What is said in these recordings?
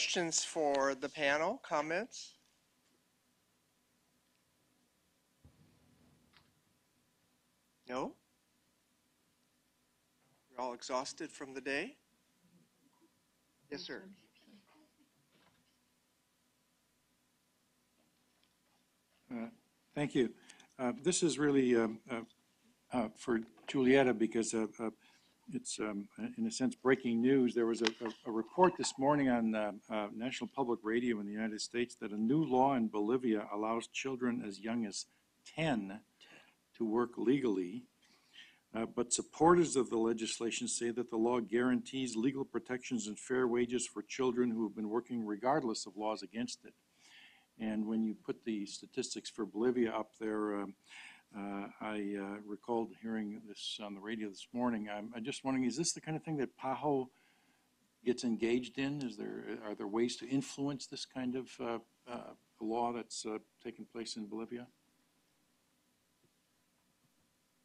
Questions for the panel, comments? No? You're all exhausted from the day? Yes, sir. Uh, Thank you. Uh, This is really um, uh, uh, for Julietta because it's, um, in a sense, breaking news. There was a, a- a report this morning on uh, uh, National Public Radio in the United States that a new law in Bolivia allows children as young as 10 to work legally. Uh, But supporters of the legislation say that the law guarantees legal protections and fair wages for children who have been working regardless of laws against it. And when you put the statistics for Bolivia up there, um, uh, I uh, recalled hearing this on the radio this morning. I'm, I'm just wondering, is this the kind of thing that PAHO gets engaged in? Is there, are there ways to influence this kind of uh, uh, law that's uh, taking place in Bolivia?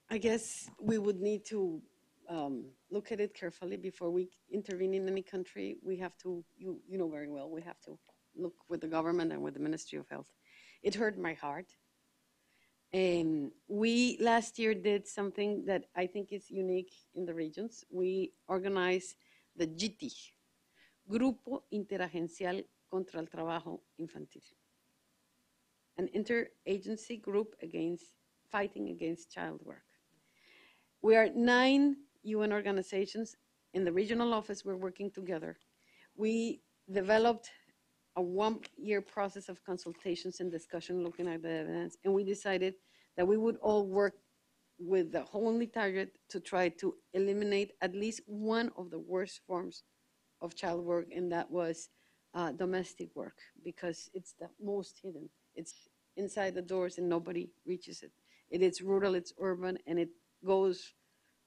I guess we would need to um, look at it carefully before we intervene in any country. We have to, you, you know very well, we have to look with the government and with the Ministry of Health. It hurt my heart. And we last year did something that I think is unique in the regions. We organized the GITI, Grupo Interagencial contra el Trabajo Infantil, an interagency group against fighting against child work. We are nine UN organizations. In the regional office, we're working together. We developed a one-year process of consultations and discussion looking at the evidence, and we decided that we would all work with the only target to try to eliminate at least one of the worst forms of child work, and that was uh, domestic work, because it's the most hidden. It's inside the doors and nobody reaches it. It is rural, it's urban, and it goes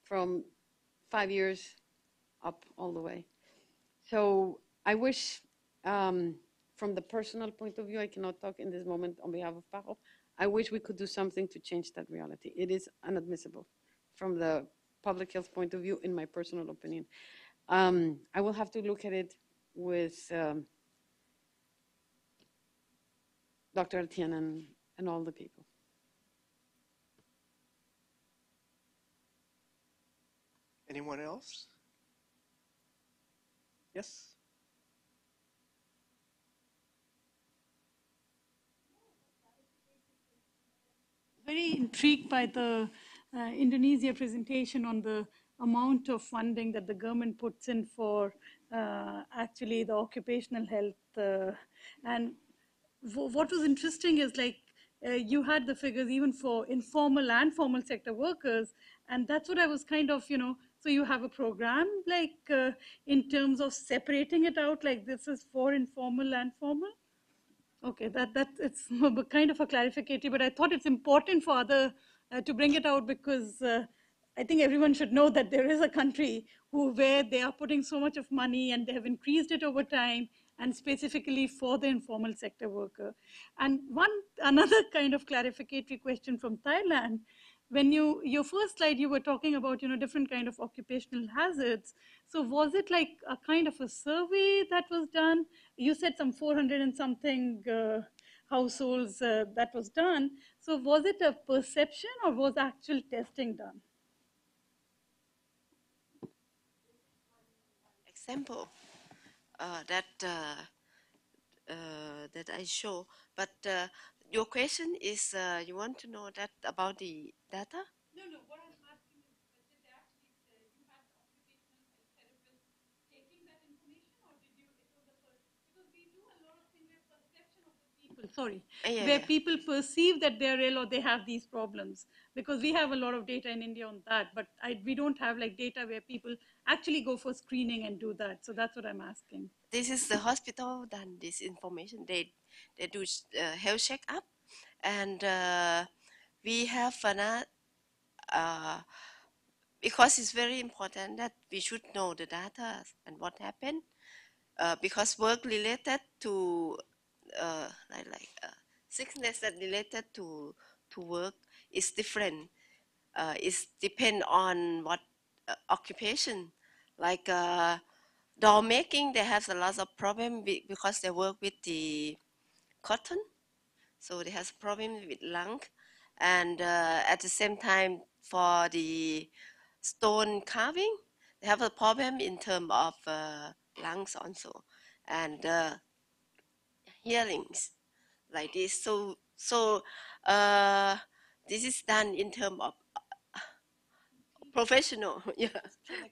from five years up all the way. So I wish, um, from the personal point of view, I cannot talk in this moment on behalf of PAHO. I wish we could do something to change that reality. It is inadmissible from the public health point of view, in my personal opinion. Um, I will have to look at it with um, Dr. Etienne and, and all the people. Anyone else? Yes? Very intrigued by the uh, Indonesia presentation on the amount of funding that the government puts in for uh, actually the occupational health. Uh, and what was interesting is like uh, you had the figures even for informal and formal sector workers, and that's what I was kind of, you know. So you have a program like uh, in terms of separating it out, like this is for informal and formal. Okay, that that it's kind of a clarificatory, but I thought it's important for other uh, to bring it out because uh, I think everyone should know that there is a country who where they are putting so much of money and they have increased it over time and specifically for the informal sector worker. And one another kind of clarificatory question from Thailand when you your first slide you were talking about you know different kind of occupational hazards. So was it like a kind of a survey that was done? You said some 400 and something uh, households uh, that was done. So was it a perception or was actual testing done? Example uh, that uh, uh, that I show. But uh, your question is uh, you want to know that about the data? no no what i'm asking is did they actually uh, you had occupational therapists taking that information or did you it was a per- because we do a lot of things where perception of the people sorry yeah, where yeah. people perceive that they're ill or they have these problems because we have a lot of data in india on that but I, we don't have like data where people actually go for screening and do that so that's what i'm asking This is the hospital done this information. They they do uh, health check up, and uh, we have another. Uh, because it's very important that we should know the data and what happened, uh, because work related to uh, like like uh, sickness that related to to work is different. Uh, it's depend on what uh, occupation, like uh, doll making, they have a lot of problem be- because they work with the cotton, so they have problem with lung, and uh, at the same time for the stone carving, they have a problem in terms of uh, lungs also, and uh, hearings like this. So so uh, this is done in terms of uh, professional, yeah,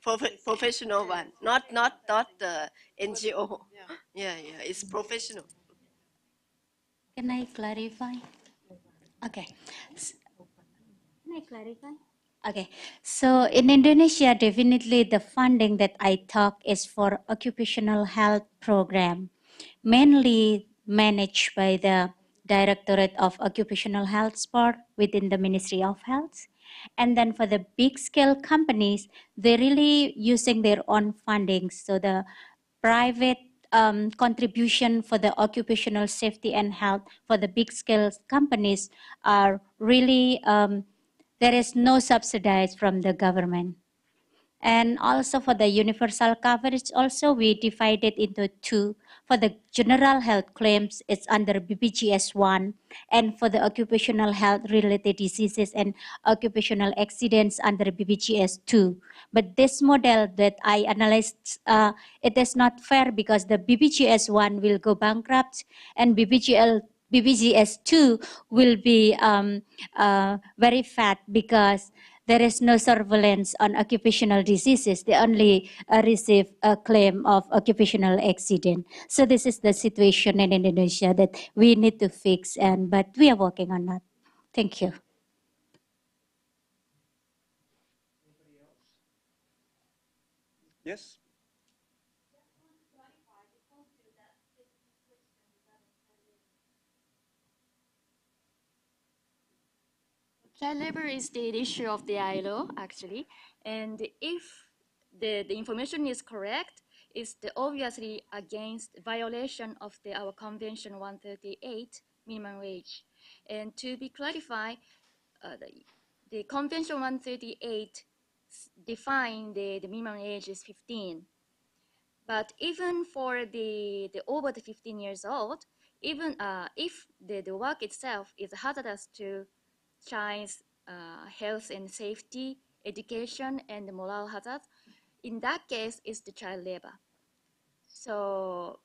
Profe- professional one, not not not the NGO. Yeah, yeah, it's professional. Can I clarify? Okay. Can I clarify? Okay. So in Indonesia, definitely the funding that I talk is for occupational health program, mainly managed by the Directorate of Occupational Health Sport within the Ministry of Health. And then for the big scale companies, they're really using their own funding. So the private um, contribution for the occupational safety and health for the big scale companies are really um, there is no subsidize from the government and also for the universal coverage also we divided into two for the general health claims it's under BPJS 1 and for the occupational health related diseases and occupational accidents under BPJS 2 but this model that i analyzed uh, it is not fair because the BPJS 1 will go bankrupt and bbgl BPJS 2 will be um, uh, very fat because there is no surveillance on occupational diseases. They only uh, receive a claim of occupational accident. So this is the situation in Indonesia that we need to fix, and but we are working on that. Thank you. Yes? Child labor is the issue of the ILO actually, and if the, the information is correct, it's the obviously against violation of the our Convention 138 minimum wage. And to be clarified, uh, the, the Convention 138 define the, the minimum age is 15. But even for the, the over the 15 years old, even uh, if the, the work itself is hazardous to child's uh, health and safety, education, and moral hazard, in that case, it's the child labor. So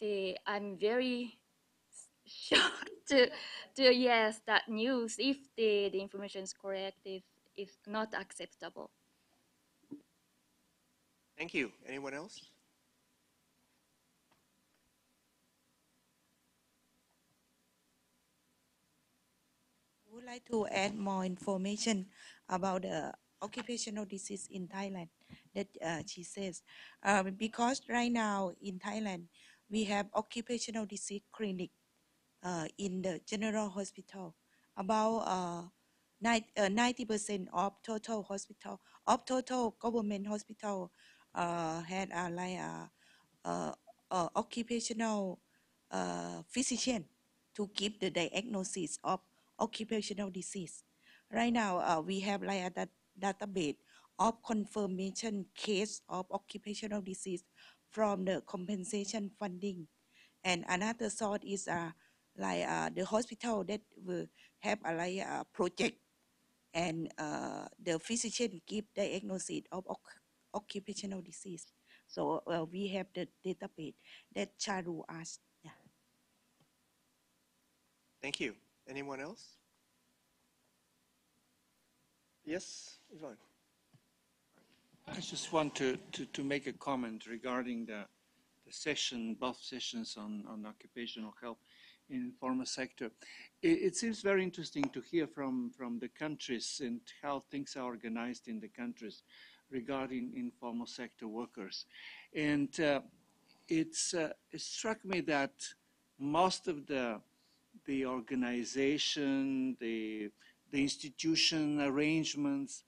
the I'm very shocked to, to yes that news if the, the information is correct is is not acceptable. Thank you. Anyone else? Like to add more information about the occupational disease in Thailand that uh, she says. Uh, because right now in Thailand, we have occupational disease clinic uh, in the general hospital. About uh, nine- uh, 90% of total hospital, of total government hospital uh, had uh, like uh, uh, uh, occupational uh, physician to give the diagnosis of occupational disease. Right now, uh, we have like a dat- database of confirmation case of occupational disease from the compensation funding. And another sort is uh, like uh, the hospital that will have a like a project and uh, the physician give diagnosis of oc- occupational disease. So uh, we have the database that Charu asked. Yeah. Thank you. Anyone else? Yes, Ivan? I just want to, to, to make a comment regarding the, the session, both sessions on, on occupational health in informal sector. It, it seems very interesting to hear from, from the countries and how things are organized in the countries regarding informal sector workers. And uh, it's, uh, it struck me that most of the, the organization, the, the institution arrangements,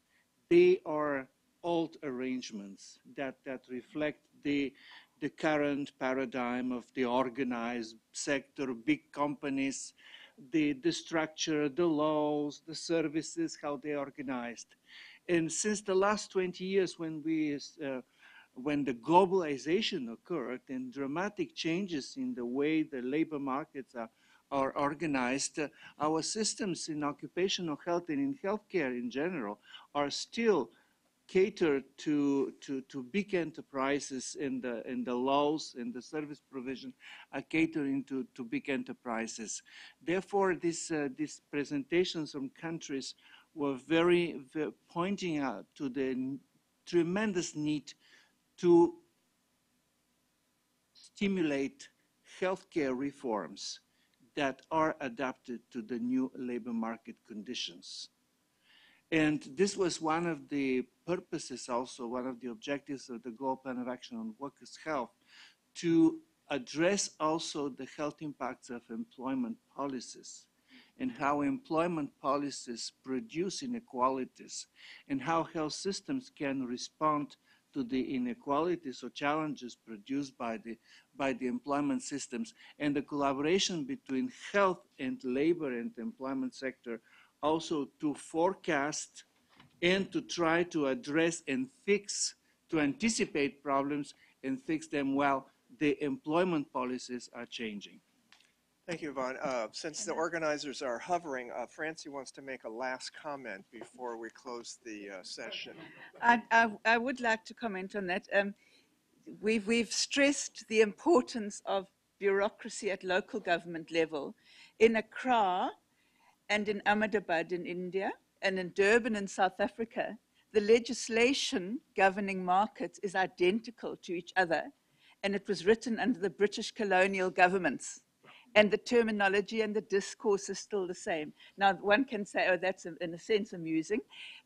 they are old arrangements that, that reflect the, the current paradigm of the organized sector, big companies, the, the structure, the laws, the services, how they are organized. And since the last 20 years, when we uh, when the globalization occurred and dramatic changes in the way the labor markets are, are organized, uh, our systems in occupational health and in healthcare in general are still catered to, to, to big enterprises in the, in the laws and the service provision are catering to, to big enterprises. Therefore, this, uh, these presentations from countries were very, very pointing out to the tremendous need to stimulate healthcare reforms that are adapted to the new labor market conditions. And this was one of the purposes, also one of the objectives of the Global Plan of Action on Workers' Health, to address also the health impacts of employment policies and how employment policies produce inequalities and how health systems can respond to the inequalities or challenges produced by the, by the employment systems and the collaboration between health and labor and employment sector also to forecast and to try to address and fix, to anticipate problems and fix them while the employment policies are changing. Thank you, Ivan. Uh, Since the organizers are hovering, uh, Francie wants to make a last comment before we close the uh, session. I, I, I would like to comment on that. Um, we've, we've stressed the importance of bureaucracy at local government level. In Accra and in Ahmedabad in India and in Durban in South Africa, the legislation governing markets is identical to each other, and it was written under the British colonial governments. And the terminology and the discourse is still the same. Now, one can say, oh, that's in a sense amusing,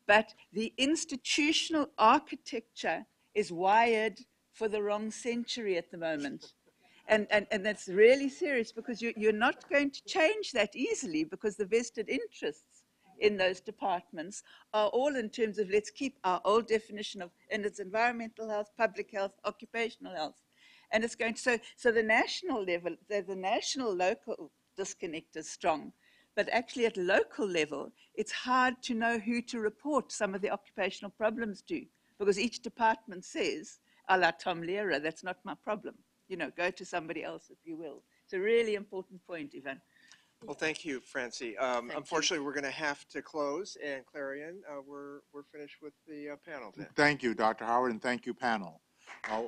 but the institutional architecture is wired for the wrong century at the moment. And, and, and that's really serious because you, you're not going to change that easily because the vested interests in those departments are all in terms of let's keep our old definition of, and it's environmental health, public health, occupational health. And it's going to, so, so the national level, the, the national local disconnect is strong. But actually at local level, it's hard to know who to report some of the occupational problems to because each department says, a la Tom Lehrer, that's not my problem. You know, go to somebody else if you will. It's a really important point, Ivan. Well, thank you, Francie. Um, Unfortunately, we're going to have to close, and Clarion, uh, we're, we're finished with the uh, panel then. Thank you, Dr. Howard, and thank you, panel. Uh,